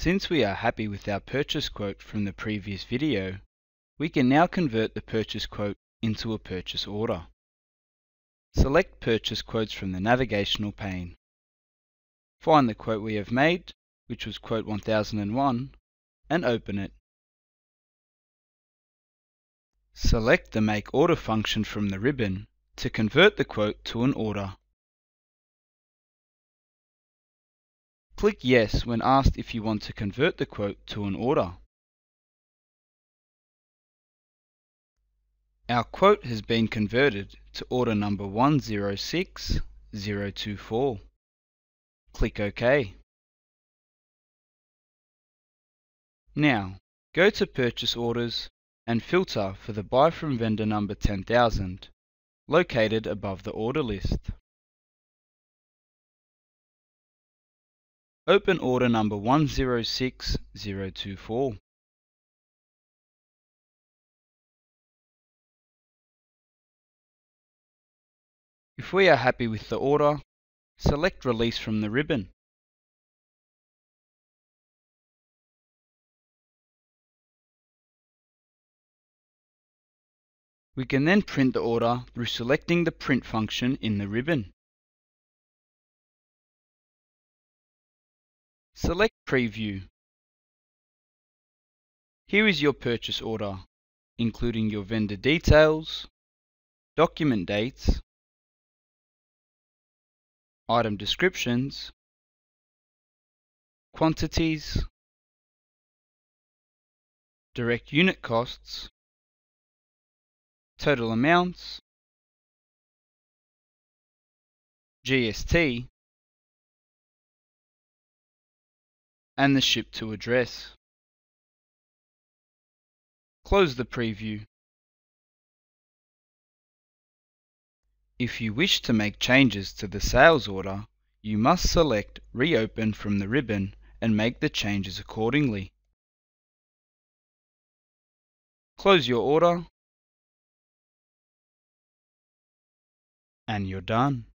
Since we are happy with our purchase quote from the previous video, we can now convert the purchase quote into a purchase order. Select Purchase Quotes from the navigational pane. Find the quote we have made, which was quote 1001, and open it. Select the Make Order function from the ribbon to convert the quote to an order. Click Yes when asked if you want to convert the quote to an order. Our quote has been converted to order number 106024. Click OK. Now, go to Purchase Orders and filter for the Buy from Vendor number 10,000, located above the order list. Open order number 106024. If we are happy with the order, select Release from the ribbon. We can then print the order through selecting the Print function in the ribbon. Select Preview. Here is your purchase order, including your vendor details, document dates, item descriptions, quantities, direct unit costs, total amounts, GST, and the ship to address. Close the preview. If you wish to make changes to the sales order, you must select Reopen from the ribbon and make the changes accordingly. Close your order and you're done.